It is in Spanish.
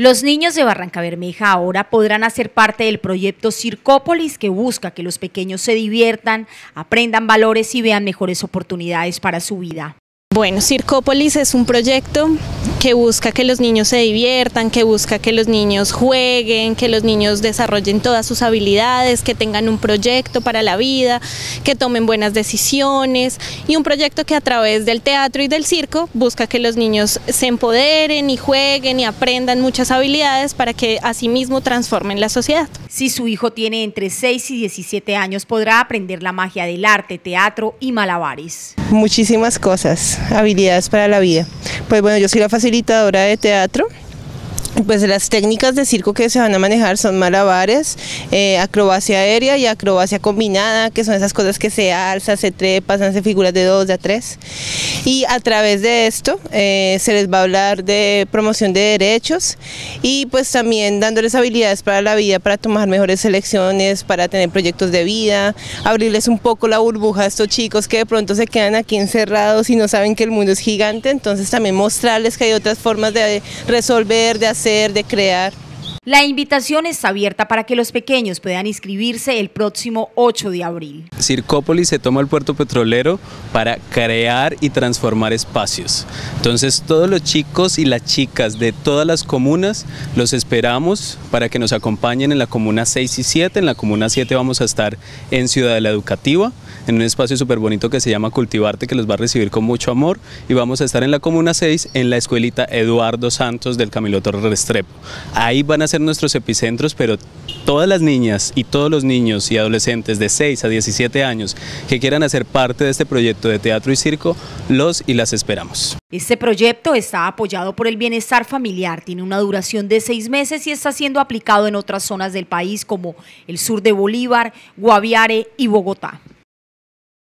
Los niños de Barranca Bermeja ahora podrán hacer parte del proyecto Circópolis que busca que los pequeños se diviertan, aprendan valores y vean mejores oportunidades para su vida. Bueno, Circópolis es un proyecto que busca que los niños se diviertan, que busca que los niños jueguen, que los niños desarrollen todas sus habilidades, que tengan un proyecto para la vida, que tomen buenas decisiones y un proyecto que a través del teatro y del circo busca que los niños se empoderen y jueguen y aprendan muchas habilidades para que asimismo transformen la sociedad. Si su hijo tiene entre 6 y 17 años podrá aprender la magia del arte, teatro y malabares. Muchísimas cosas, habilidades para la vida. Pues bueno, yo soy la facilitadora de teatro pues las técnicas de circo que se van a manejar son malabares, eh, acrobacia aérea y acrobacia combinada, que son esas cosas que se alza, se trepa, se hacen figuras de dos, de tres. Y a través de esto eh, se les va a hablar de promoción de derechos y pues también dándoles habilidades para la vida, para tomar mejores selecciones, para tener proyectos de vida, abrirles un poco la burbuja a estos chicos que de pronto se quedan aquí encerrados y no saben que el mundo es gigante, entonces también mostrarles que hay otras formas de resolver, de hacer de crear. La invitación está abierta para que los pequeños puedan inscribirse el próximo 8 de abril. Circópolis se toma el puerto petrolero para crear y transformar espacios. Entonces todos los chicos y las chicas de todas las comunas los esperamos para que nos acompañen en la comuna 6 y 7. En la comuna 7 vamos a estar en Ciudad de la Educativa, en un espacio súper bonito que se llama Cultivarte, que los va a recibir con mucho amor. Y vamos a estar en la comuna 6, en la escuelita Eduardo Santos del Camilo Torres Restrepo. Ahí van a nuestros epicentros, pero todas las niñas y todos los niños y adolescentes de 6 a 17 años que quieran hacer parte de este proyecto de teatro y circo, los y las esperamos. Este proyecto está apoyado por el Bienestar Familiar, tiene una duración de seis meses y está siendo aplicado en otras zonas del país como el sur de Bolívar, Guaviare y Bogotá.